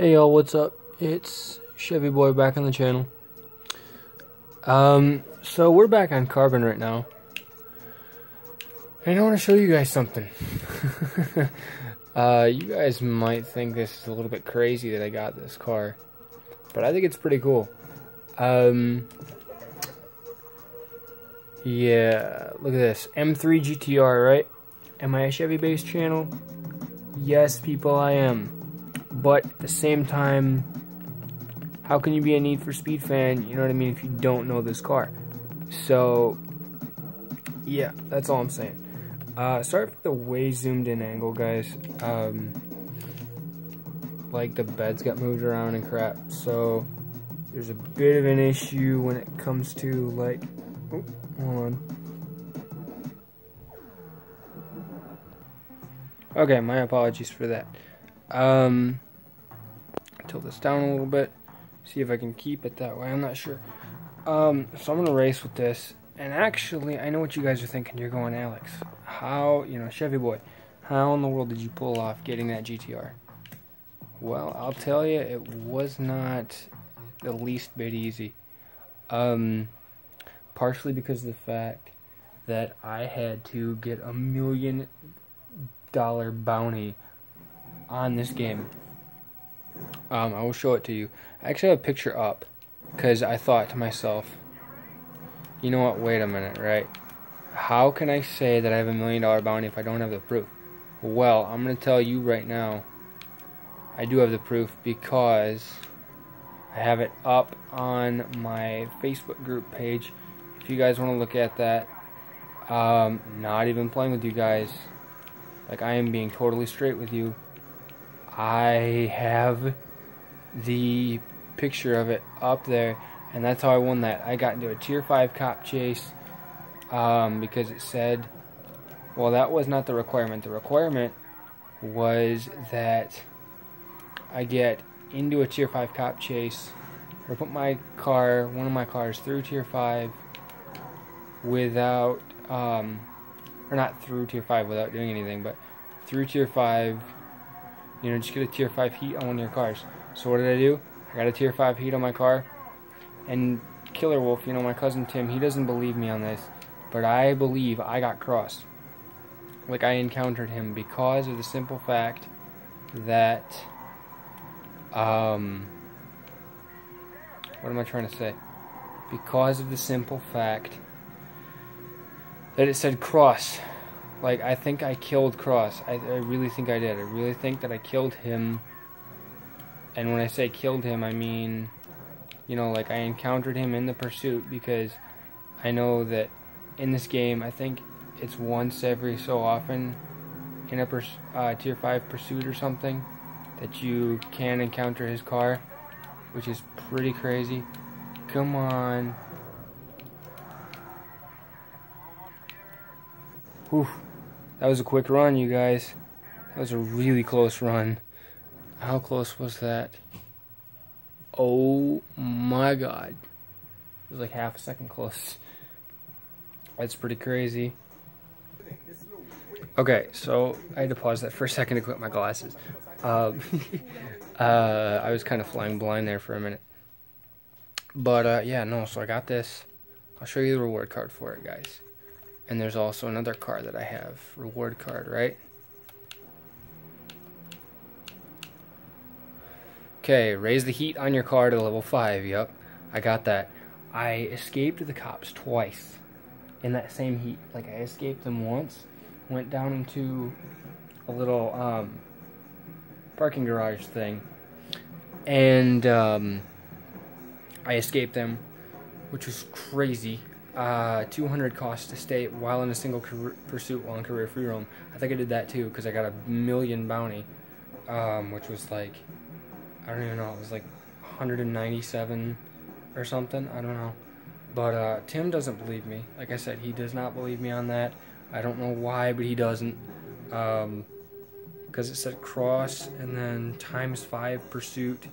Hey y'all, what's up? It's Chevy Boy back on the channel. Um, so we're back on carbon right now. And I want to show you guys something. uh, you guys might think this is a little bit crazy that I got this car. But I think it's pretty cool. Um, yeah, look at this. M3 GTR, right? Am I a Chevy based channel? Yes, people, I am. But at the same time, how can you be a Need for Speed fan, you know what I mean, if you don't know this car? So, yeah, that's all I'm saying. Uh, sorry for the way zoomed in angle, guys. Um, like the beds got moved around and crap. So, there's a bit of an issue when it comes to like, oh, hold on. Okay, my apologies for that. Um, tilt this down a little bit, see if I can keep it that way. I'm not sure. Um, so I'm gonna race with this. And actually, I know what you guys are thinking. You're going, Alex. How, you know, Chevy boy, how in the world did you pull off getting that GTR? Well, I'll tell you, it was not the least bit easy. Um, partially because of the fact that I had to get a million dollar bounty on this game. Um, I will show it to you. I actually have a picture up because I thought to myself, you know what? Wait a minute, right? How can I say that I have a million dollar bounty if I don't have the proof? Well, I'm going to tell you right now, I do have the proof because I have it up on my Facebook group page. If you guys want to look at that, um, not even playing with you guys, like I am being totally straight with you. I have the picture of it up there, and that's how I won that. I got into a tier 5 cop chase um, because it said, well, that was not the requirement. The requirement was that I get into a tier 5 cop chase or put my car, one of my cars, through tier 5 without, um, or not through tier 5 without doing anything, but through tier 5 you know, just get a tier 5 heat on one of your cars. So what did I do? I got a tier 5 heat on my car. And Killer Wolf, you know, my cousin Tim, he doesn't believe me on this. But I believe I got crossed. Like I encountered him because of the simple fact that um what am I trying to say? Because of the simple fact that it said cross like, I think I killed Cross. I, I really think I did. I really think that I killed him. And when I say killed him, I mean, you know, like I encountered him in the pursuit because I know that in this game, I think it's once every so often in a uh, tier 5 pursuit or something that you can encounter his car, which is pretty crazy. Come on. Whew. That was a quick run, you guys. That was a really close run. How close was that? Oh my god. It was like half a second close. That's pretty crazy. Okay, so I had to pause that for a second to put my glasses. Um, uh, I was kind of flying blind there for a minute. But uh, yeah, no, so I got this. I'll show you the reward card for it, guys. And there's also another card that I have, reward card, right? Okay, raise the heat on your car to level 5, yep. I got that. I escaped the cops twice in that same heat. Like, I escaped them once, went down into a little um, parking garage thing, and um, I escaped them, which was crazy uh, 200 cost to stay while in a single career, pursuit while in career free roam. I think I did that too because I got a million bounty, um, which was like, I don't even know, it was like 197 or something. I don't know. But uh, Tim doesn't believe me. Like I said, he does not believe me on that. I don't know why, but he doesn't. Because um, it said cross and then times five pursuit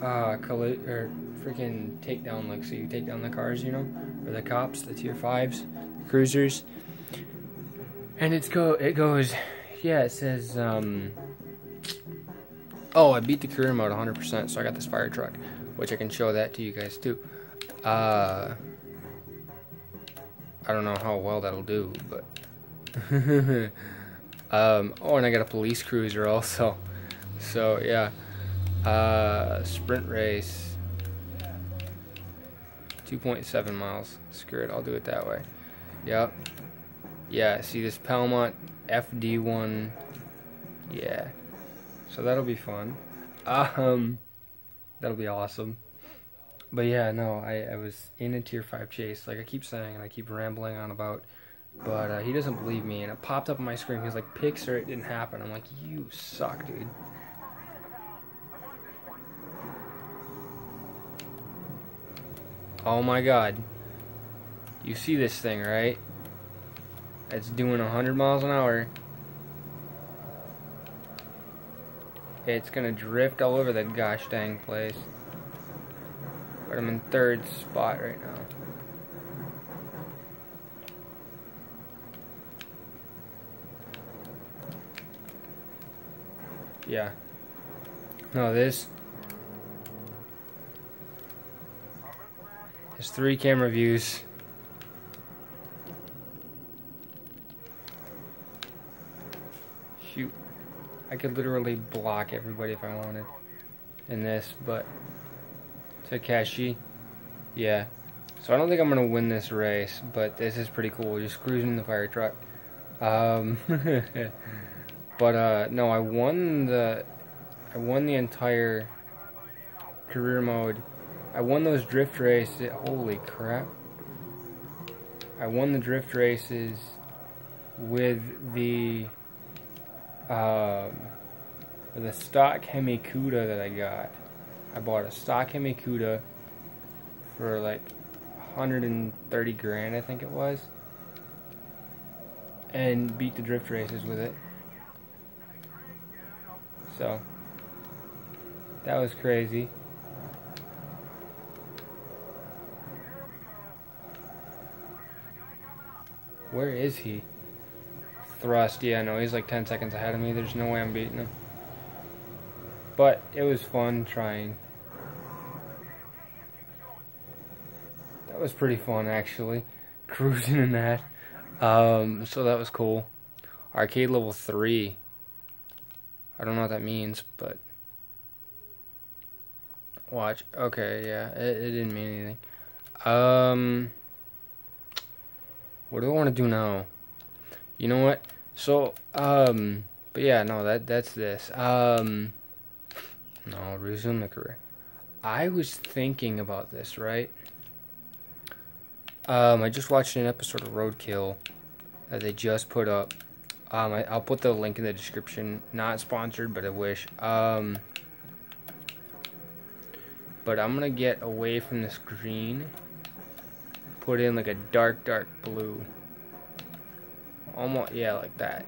uh, colli- or freaking takedown, like so you take down the cars, you know, or the cops, the tier fives, the cruisers, and it's go it goes, yeah, it says um, Oh, I beat the career mode 100%, so I got this fire truck, which I can show that to you guys too. Uh, I don't know how well that'll do, but. um, oh, and I got a police cruiser also. So, yeah. Uh, sprint race. 2.7 miles. Screw it, I'll do it that way. Yep. Yeah, see this Palmont FD1. Yeah. So that'll be fun. Um, that'll be awesome. But yeah, no, I, I was in a tier 5 chase, like I keep saying, and I keep rambling on about. But uh, he doesn't believe me, and it popped up on my screen. He's like, Pixar, it didn't happen. I'm like, you suck, dude. Oh my god. You see this thing, right? It's doing 100 miles an hour. It's gonna drift all over that gosh dang place. But I'm in third spot right now. Yeah. No, this has three camera views. Shoot. I could literally block everybody if I wanted in this, but Takashi, yeah. So I don't think I'm gonna win this race, but this is pretty cool. Just cruising in the fire truck. Um, but uh, no, I won the, I won the entire career mode. I won those drift races. Holy crap! I won the drift races with the um, the stock Hemi Cuda that I got. I bought a stock Hemi Cuda for like 130 grand, I think it was, and beat the drift races with it. So that was crazy. Where is he? thrust. Yeah, no, he's like 10 seconds ahead of me. There's no way I'm beating him. But it was fun trying. That was pretty fun, actually. Cruising in that. Um, so that was cool. Arcade level 3. I don't know what that means, but... Watch. Okay, yeah. It, it didn't mean anything. Um... What do I want to do now? You know what? So, um, but yeah, no, that that's this. Um, no, resume the career. I was thinking about this, right? Um, I just watched an episode of Roadkill that they just put up. Um, I, will put the link in the description. Not sponsored, but I wish. Um, but I'm gonna get away from this green. Put in like a dark, dark blue. Almost yeah like that.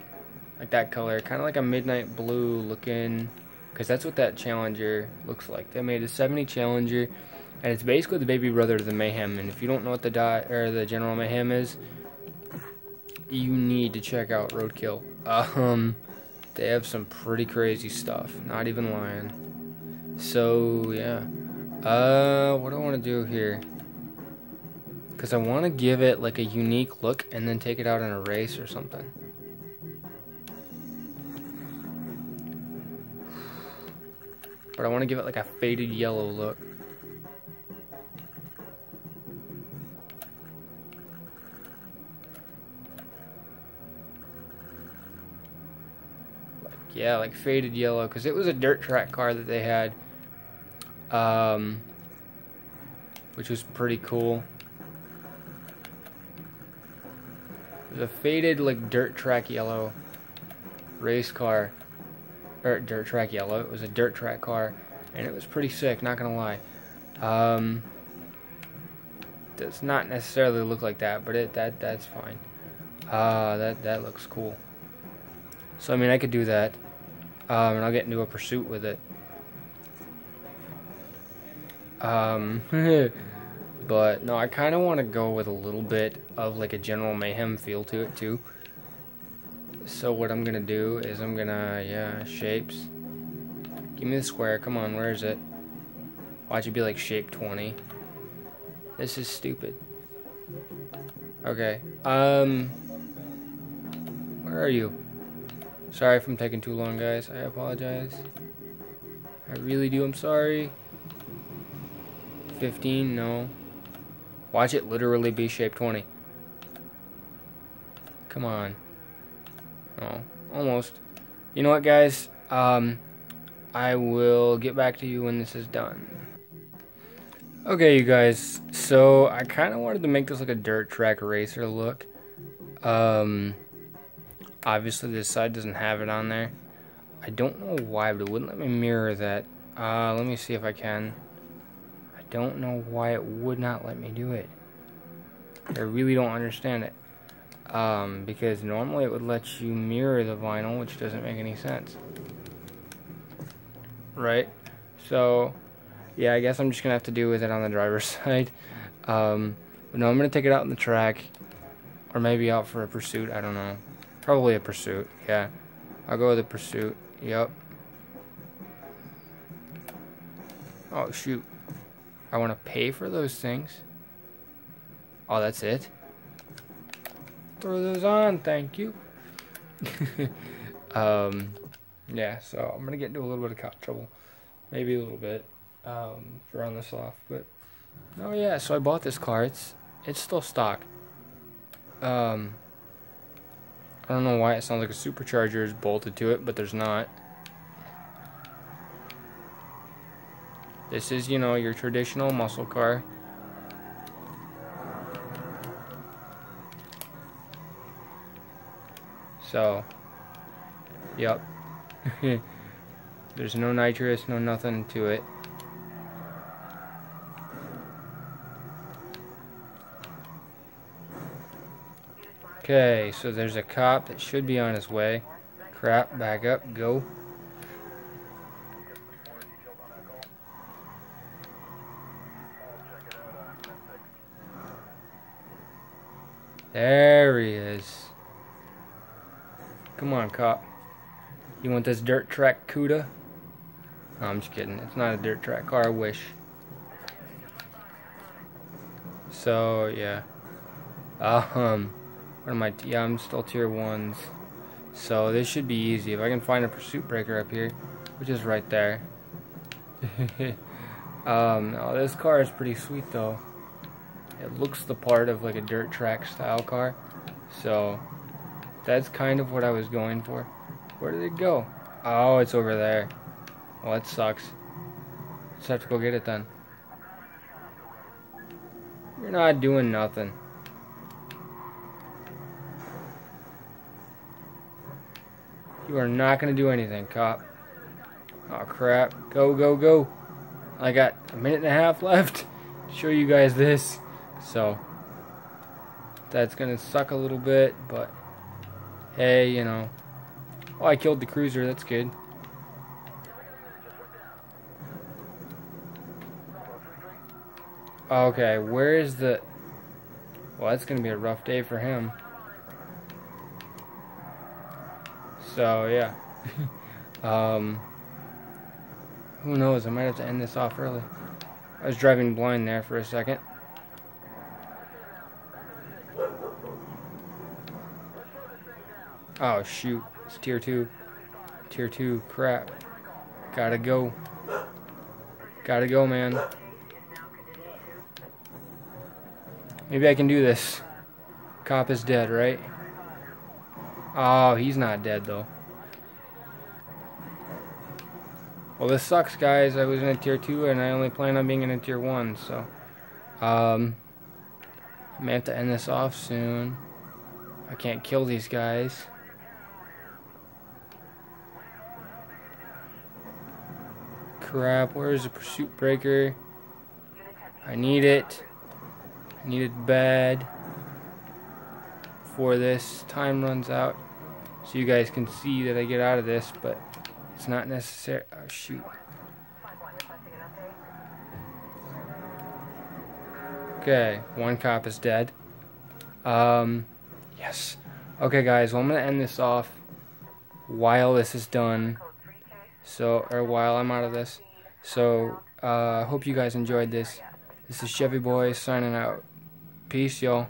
Like that color. Kind of like a midnight blue looking because that's what that challenger looks like. They made a 70 challenger and it's basically the baby brother to the mayhem. And if you don't know what the dot or the general mayhem is you need to check out roadkill. Um they have some pretty crazy stuff not even lying. So yeah. Uh what do i want to do here because I want to give it like a unique look and then take it out in a race or something. But I want to give it like a faded yellow look. Like, yeah, like faded yellow because it was a dirt track car that they had. Um, which was pretty cool. A faded like dirt track yellow race car or dirt track yellow it was a dirt track car and it was pretty sick not gonna lie. Um, does not necessarily look like that but it that that's fine. Uh, that that looks cool. So I mean I could do that um, and I'll get into a pursuit with it. Um But no, I kind of want to go with a little bit of like a general mayhem feel to it too. So what I'm gonna do is I'm gonna yeah shapes, Give me the square. Come on, where is it? Watch it be like shape 20. This is stupid. Okay. Um. Where are you? Sorry if I'm taking too long, guys. I apologize. I really do. I'm sorry. 15, no. Watch it literally be shape 20. Come on. Oh, almost. You know what, guys? Um, I will get back to you when this is done. Okay, you guys. So, I kind of wanted to make this like a dirt track racer look. Um, obviously, this side doesn't have it on there. I don't know why, but it wouldn't let me mirror that. Uh, let me see if I can don't know why it would not let me do it. I really don't understand it. Um, because normally it would let you mirror the vinyl, which doesn't make any sense. Right? So, yeah, I guess I'm just going to have to do with it on the driver's side. Um, but no, I'm going to take it out on the track. Or maybe out for a pursuit, I don't know. Probably a pursuit, yeah. I'll go with a pursuit, yep. Oh, shoot. I want to pay for those things. Oh, that's it? Throw those on, thank you. um, yeah, so I'm going to get into a little bit of cop trouble. Maybe a little bit. Um, to run this off. But, oh yeah, so I bought this car. It's, it's still stock. Um, I don't know why it sounds like a supercharger is bolted to it, but there's not. This is, you know, your traditional muscle car. So, yep. There's no nitrous, no nothing to it. Okay, so there's a cop that should be on his way. Crap, back up, go. There he is. Come on, cop. You want this dirt track CUDA? No, I'm just kidding. It's not a dirt track car. I wish. So, yeah. Um, what am I? Yeah, I'm still tier ones. So this should be easy. If I can find a pursuit breaker up here, which is right there. um, oh, this car is pretty sweet though. It looks the part of like a dirt track style car. So that's kind of what I was going for. Where did it go? Oh, it's over there. Well, that sucks. Just have to go get it then. You're not doing nothing. You are not going to do anything, cop. Oh, crap. Go, go, go. I got a minute and a half left to show you guys this. So that's gonna suck a little bit, but hey, you know. Oh, I killed the cruiser. That's good. Okay, where is the... Well, that's going to be a rough day for him. So, yeah. um, who knows? I might have to end this off early. I was driving blind there for a second. Oh, shoot. It's tier 2. Tier 2. Crap. Gotta go. Gotta go, man. Maybe I can do this. Cop is dead, right? Oh, he's not dead, though. Well, this sucks, guys. I was in a tier 2, and I only plan on being in a tier 1, so... Um... I may have to end this off soon. I can't kill these guys. Crap. Where's the pursuit breaker? I need it. I need it bad. Before this time runs out. So you guys can see that I get out of this, but it's not necessary. Oh, shoot. Okay, one cop is dead. Um, yes. Okay, guys, well, I'm going to end this off while this is done. So, or while I'm out of this. So, uh, hope you guys enjoyed this. This is Chevy Boy signing out. Peace, y'all.